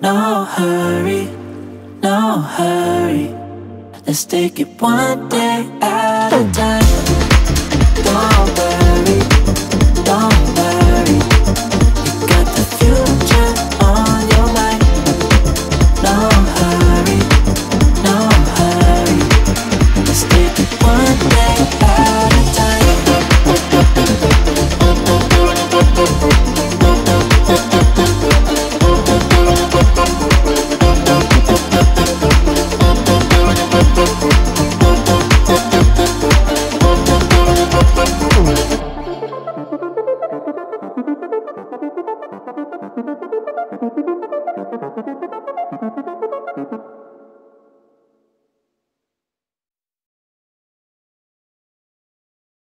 no hurry, no hurry. Let's take it one day at a time. Mm-hmm.